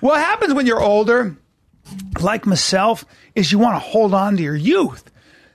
What happens when you're older, like myself, is you want to hold on to your youth.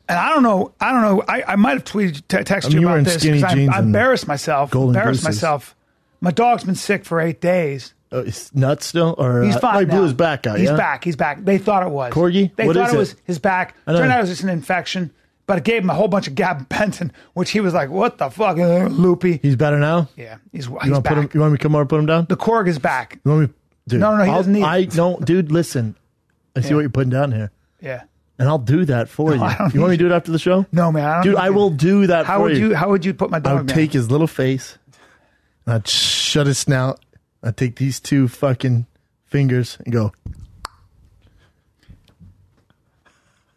And I don't know. I don't know. I, I might have tweeted, te- texted I mean, you you about in this skinny 'cause I, jeans I embarrassed myself. golden embarrassed myself. My dog's been sick for eight days. Uh, it's nuts still, or He's uh, fine oh, he now. blew his back out. He's yeah? back. He's back. They thought it was Corgi? They What thought is it it? was his back. Turned out it was just an infection. But it gave him a whole bunch of gabapentin, which he was like, "What the fuck, uh, loopy?" He's better now. yeah, he's, You he's want, put him, back. you want me to come over and put him down? the Korg is back. You want me, dude? No, no, he I'll- doesn't need it. I no, dude. Listen, I see Yeah. what you're putting down here, Yeah. and I'll do that for you. I don't You want me need to do it after the show? No, man. I don't dude. need I will do that How for would you? How would you put my I dog would down? take his little face, and I'd shut his snout. I'd take these two fucking fingers and go.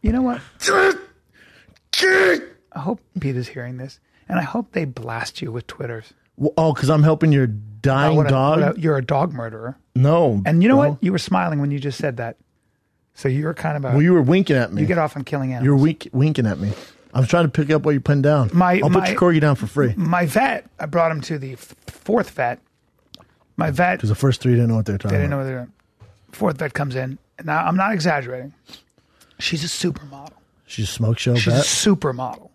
You know what? I hope Pete is hearing this, and I hope they blast you with twitters. Oh, because I'm helping your dying What a- dog. what a- you're a dog murderer, no, and you know no. what? You were smiling when you just said that. So you're kind of a Well, you were winking at me. you get off on killing animals. You're wink, winking at me. I was trying to pick up what you're putting down. My- I'll my- put your corgi down for free. my vet, I brought him to the f- fourth vet. My vet, Because the first three didn't know what they were talking they didn't know about. what they're doing. Fourth vet comes in. and Now, I'm not exaggerating. She's a supermodel. She's a smoke show She's a vet. supermodel.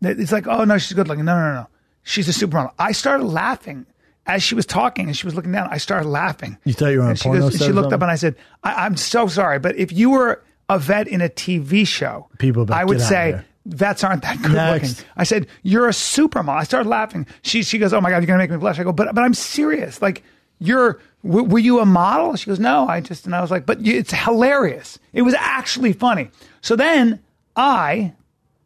It's like, oh, no, she's good looking. No, no, no, no. She's a supermodel. I started laughing as she was talking and she was looking down. I started laughing. You thought you were on a And she, goes, set she looked up and I said, I, I'm so sorry, but if you were a vet in a TV show, People would be like, I would say, vets aren't that good Next. looking. I said, you're a supermodel. I started laughing. She, she goes, oh my God, you're going to make me blush. I go, but, but I'm serious. Like, you're, w- were you a model? She goes, no, I just, and I was like, but it's hilarious. It was actually funny. So then I,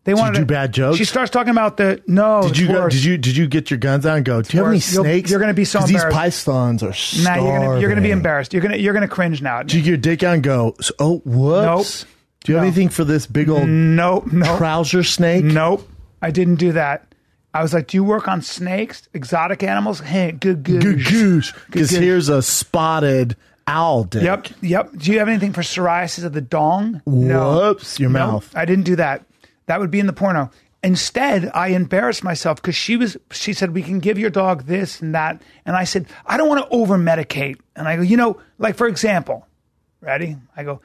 they wanted to do to- bad jokes? She starts talking about the, no, Did you go, did you did you get your guns out and go? Do you have any worse. You'll- snakes? you're gonna be so 'Cause these embarrassed. pythons are Nah, you're gonna, you're gonna be embarrassed. You're gonna, you're gonna cringe now. Did you get your dick out and go? Oh, whoops. Nope. Do you have No. anything for this big old Nope, nope. trouser snake? Nope, I didn't do that. I was like, "Do you work on snakes, exotic animals?" Hey, good, goose. Because here's a spotted owl dick. Yep, yep. Do you have anything for psoriasis of the dong? Whoops, your No, mouth. I didn't do that. That would be in the porno. Instead, I embarrassed myself because she was. She said we can give your dog this and that, and I said I don't want to over medicate. And I go, you know, like for example, ready? I go,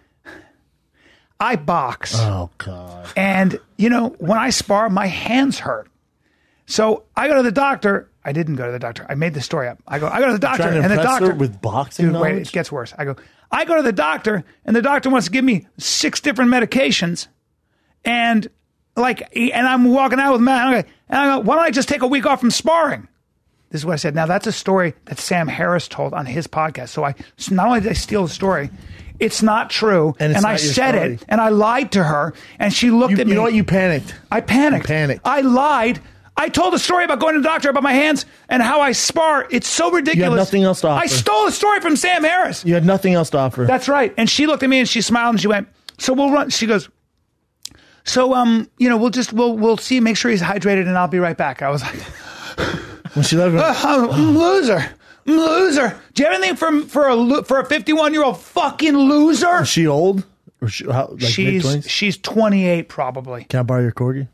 I box. Oh god. And, you know, when I spar, my hands hurt. So I go to the doctor. I didn't go to the doctor. I made the story up. I go, I go to the doctor, to and the doctor with boxing Dude, wait, it gets worse. I go, I go to the doctor, and the doctor wants to give me six different medications, and like, and I'm walking out with Matt, and I go, and I go, why don't I just take a week off from sparring? This is what I said. Now that's a story that Sam Harris told on his podcast. So I so not only did I steal the story, it's not true, And I not your said story. it, and I lied to her, and she looked You, at me. you know what? You panicked. I panicked. You panicked. I lied. I told a story about going to the doctor about my hands and how I spar. It's so ridiculous. You had nothing else to offer. I stole a story from Sam Harris. You had nothing else to offer. That's right. And she looked at me and she smiled and she went, "So we'll run." She goes, "So um, you know, we'll just we'll we'll see, make sure he's hydrated, and I'll be right back." I was like, when she left, "I'm a loser, I'm a loser. Do you have anything for for a for a 51 year old fucking loser?" is she old? Or she, how, like she's mid-twenties? she's 28 probably. Can I borrow your corgi?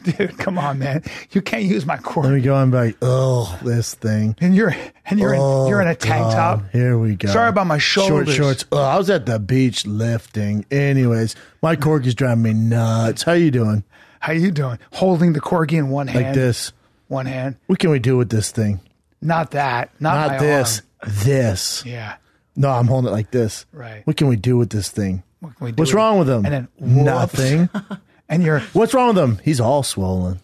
Dude, come on, man. You can't use my Let me go and be like, oh, this thing. And you're and you're Oh, in, you're in a tank God. top. Here we go. Sorry about my shoulders. Short shorts. Oh, I was at the beach lifting. Anyways, my cork is driving me nuts. How you doing? How you doing? Holding the corgi in one hand. Like this. One hand. What can we do with this thing? Not that. Not, my Not this. arm. This. Yeah. No, I'm holding it like this. Right. What can we do with this thing? What can we do What's wrong it? with him? And then whoops. nothing. And you're. What's wrong with him? He's all swollen.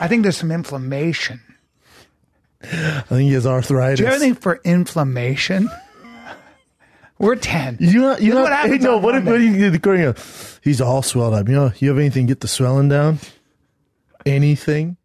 I think there's some inflammation. I think he has arthritis. Do you have anything for inflammation? We're ten. You know, you is know, what happens no, what if, what if you get the corgi? and go, He's all swelled up. You know, you have anything to get the swelling down? Anything?